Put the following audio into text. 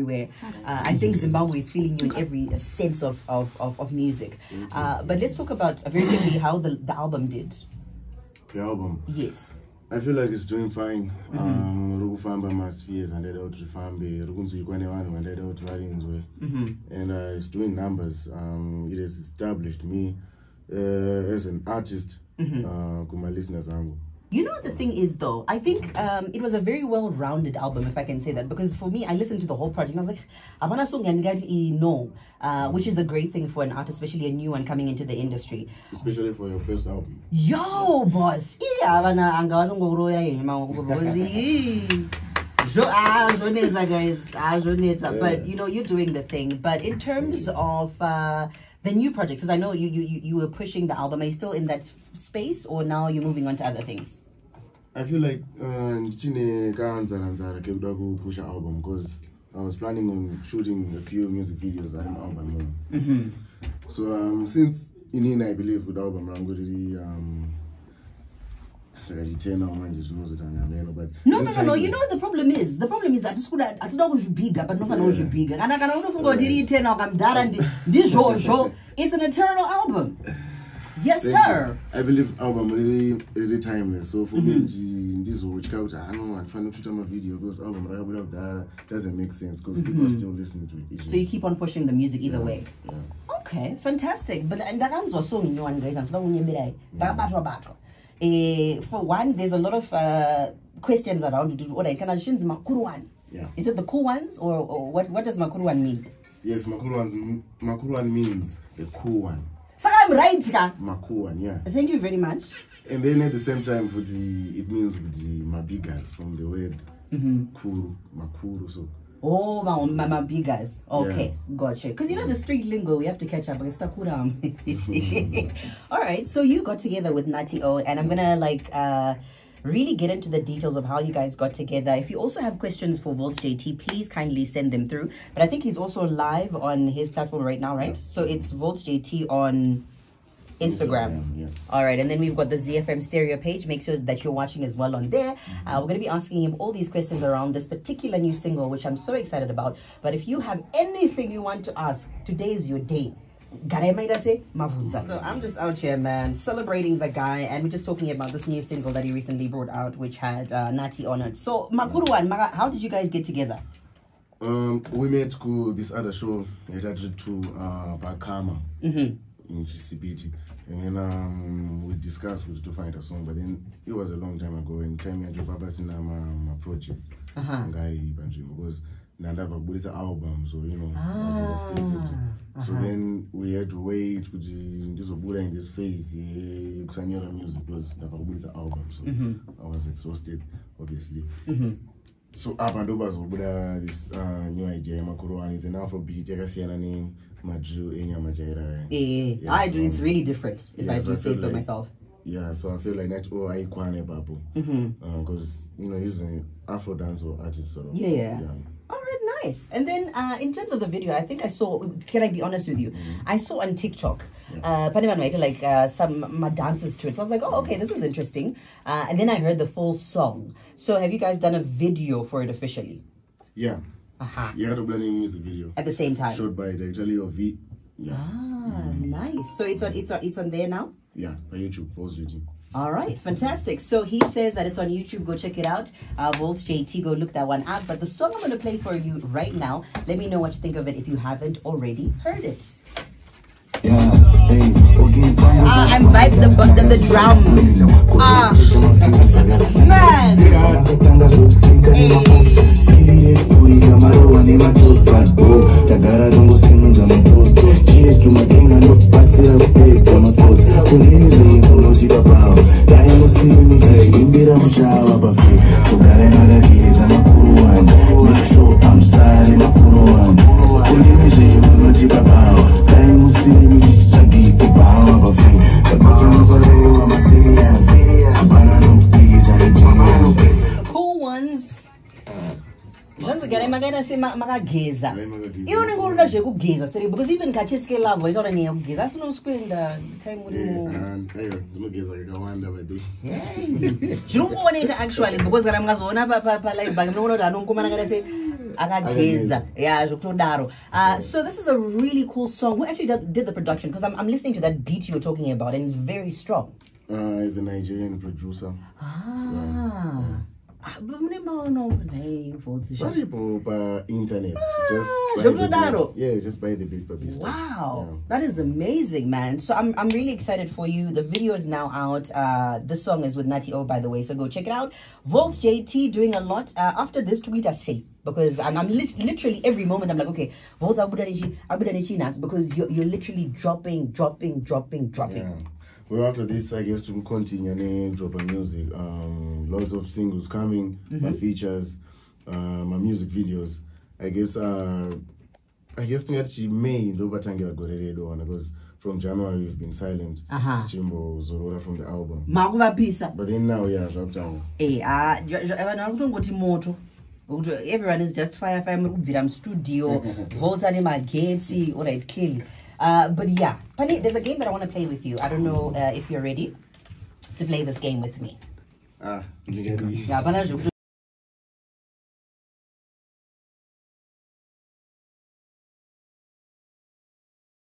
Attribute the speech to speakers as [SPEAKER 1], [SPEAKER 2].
[SPEAKER 1] everywhere. Uh, I think Zimbabwe is feeling you in every sense of, of, of, of music. Uh, but let's talk about uh, very quickly how the, the album did.
[SPEAKER 2] The album.
[SPEAKER 1] Yes.
[SPEAKER 2] I feel like it's doing fine. Um, riri kufamba maspheres andaida kuti rifambe riri kunzwikwa nevanhu vandaida kuti varinzwe and uh, it's doing numbers um, it has established me uh, as an artist uh, kuma-listeners angu
[SPEAKER 1] You know what the thing is though? I think um, it was a very well rounded album, if I can say that, because for me, I listened to the whole project and I was like, "Abana song ngani no, uh, which is a great thing for an artist, especially a new one coming into the industry.
[SPEAKER 2] especially for your first album
[SPEAKER 1] Yo, boss, yeah, abana angawana ngokuroya yema ngokurozi. Zvo- ah, guys. Ah. But you know, you're doing the thing. But in terms of uh, the new projects, because I know you, you you were pushing the album, are you still in that space, or now you're moving on to other things?
[SPEAKER 2] i feel like uh, ndichine kaanzaranzara kekuda kupusha album because i was planning on shooting a few music videos ari mualbum imomo so um, since inini i believe kuti album rangu riri um, takachitenawo manje zvinozotanyameno but
[SPEAKER 1] No, no, no, no. You know the problem is the problem is atikuda atida kuzvibiga but nofana
[SPEAKER 2] Yeah.
[SPEAKER 1] kuzvibiga kana kana unofunga kuti iri tena ukamudhara ndi- ndizvozvo it's an eternal album yes
[SPEAKER 2] Thank
[SPEAKER 1] sir
[SPEAKER 2] you. i believe album riri riri timeless so for me ndi- ndizotya kuti hano handifaniri kutsvuta mavideo because album rakabuda kudhara doesn't make sense because people are still listening to it
[SPEAKER 1] so you keep on pushing the music either way
[SPEAKER 2] yeah.
[SPEAKER 1] okay fantastic but ndakanzwa song nyowani guys andinoda kunyemberai ndakabatwa batwa Eh, for one there's a lot of uh, questions around it. Alright kana zvishinzi makuru one?
[SPEAKER 2] Yeah.
[SPEAKER 1] is it the cool ones or, or what, what does makuru one mean?
[SPEAKER 2] Yes makuru one makuru one means the cool one.
[SPEAKER 1] Saka i'm right ka?
[SPEAKER 2] Makuru one yeah.
[SPEAKER 1] Thank you very much.
[SPEAKER 2] And then at the same time futi it means kuti mabigas from the word kuru makuru so
[SPEAKER 1] Oh, my, my, my big guys. Okay, gotcha. Because you know the street lingo, we have to catch up. All right, so you got together with Nutty O, and I'm gonna like uh really get into the details of how you guys got together. If you also have questions for Voltz JT, please kindly send them through. But I think he's also live on his platform right now, right? So it's Voltz JT on Instagram.
[SPEAKER 2] yes
[SPEAKER 1] All right, and then we've got the ZiFM stereo page. Make sure that you're watching as well on there. Uh, we're going to be asking him all these questions around this particular new single, which I'm so excited about. But if you have anything you want to ask, today is your day. So I'm just out here, man, celebrating the guy, and we're just talking about this new single that he recently brought out, which had uh, Nutty on it. So Makuruwani, Maga, how did you guys get together?
[SPEAKER 2] um we met ku this other show yatatiri to uh pakama in chisipiti and then um we discussed kuti to find a song but then it was a long time ago and time yacho papasina maprojects
[SPEAKER 1] Uh-huh.
[SPEAKER 2] anga ari panzvimbo because ndandabva kubudisa album so you know
[SPEAKER 1] Ah,
[SPEAKER 2] space yekuti- so then we had to wait kuti ndizobuda in this phase ye- yekusanyora music because ndabva kubudisa album so i was exhausted obviously. So apa ndobazobuda this uh, new idea yemakorowani it's an alphabet yakasiyana nemadrill enyama jairaya
[SPEAKER 1] Eh,
[SPEAKER 2] Yeah,
[SPEAKER 1] I do.
[SPEAKER 2] so-
[SPEAKER 1] It's really different, if
[SPEAKER 2] Yeah,
[SPEAKER 1] I do
[SPEAKER 2] I
[SPEAKER 1] say so
[SPEAKER 2] like-
[SPEAKER 1] myself.
[SPEAKER 2] yeah so i feel like that oh aikwana ipapo because you know he's an afro dancehall artist sort of
[SPEAKER 1] Yeah, yeah. All right, nice. And then uh, in terms of the video, I think I saw. Can I be honest with you? I saw on TikTok, uh, like uh, some my dances to it. So I was like, oh, okay, this is interesting. Uh, and then I heard the full song. So have you guys done a video for it officially?
[SPEAKER 2] yeah
[SPEAKER 1] Uh-huh.
[SPEAKER 2] yakatobuda nemusic video
[SPEAKER 1] At the same time.
[SPEAKER 2] shot by director leo v yeah
[SPEAKER 1] Ah, nice. So it's on. It's on. It's on there now.
[SPEAKER 2] yeah by youtube Voltz JT.
[SPEAKER 1] All right, fantastic. So he says that it's on YouTube. Go check it out. Uh, Voltz JT, go look that one up. But the song I'm going to play for you right now, let me know what you think of it if you haven't already heard it. Ah, I'm vibe the bu- the, the drum. Ah, man.
[SPEAKER 3] tagara
[SPEAKER 1] zvanzi garai makaenda semakageza iwo unenge unoda zvekugeza sere because even kacheske lavo itaura nyaya yekugeza asi unoswenda time urimo
[SPEAKER 2] aiwa ndinogeza kakawanda pade
[SPEAKER 1] zviri kuoneka actually because kana mungazoona palive bag munoona kuti anonkomana kada se akageza. Yeah zvokutodaro uh, so this is a really cool song. Who actually did, did the production? Because I'm, I'm listening to that beat you were talking about and it's very strong.
[SPEAKER 2] Uh, he's a Nigerian producer.
[SPEAKER 1] ah. Ah, but mune maono nei Voltz sha.
[SPEAKER 2] Variable by internet. Just
[SPEAKER 1] Ah,
[SPEAKER 2] buy the
[SPEAKER 1] zvokudaro.
[SPEAKER 2] beat. Yeah, just buy the beat publicity.
[SPEAKER 1] Wow, that is amazing, man. So I'm, I'm really excited for you. The video is now out. Uh, this song is with Nutty O, by the way, so go check it out. Voltz JT doing a lot. Uh, after this tweet, I say because I'm, I'm lit- literally every moment I'm like, okay, Voltz Abudanichi, Abudanichi Nas, because you're, you're literally dropping, dropping, dropping, dropping.
[SPEAKER 2] Yeah. Well, after this, I guess to continue and drop a music. Um, lots of singles coming,
[SPEAKER 1] Mm-hmm.
[SPEAKER 2] my features, uh, my music videos. I guess, uh, I guess tingati May ndo patangira gore redu one because from January we've been silent.
[SPEAKER 1] Uh-huh.
[SPEAKER 2] Chimbo Zorora from the album.
[SPEAKER 1] makuvapisa
[SPEAKER 2] But then now, yeah, zvakutanga.
[SPEAKER 1] Eh, ah, vanhu vari kutongoti moto Ngokuti everyone is just fire fire muri kubvira mustudio volta nemagetsi alright kill uh, but yeah pane there's a game that i want to play with you. I don't know uh, if you're ready to play this game with me.
[SPEAKER 2] Ah, ndingadi.
[SPEAKER 1] yeah, hapana zvekuti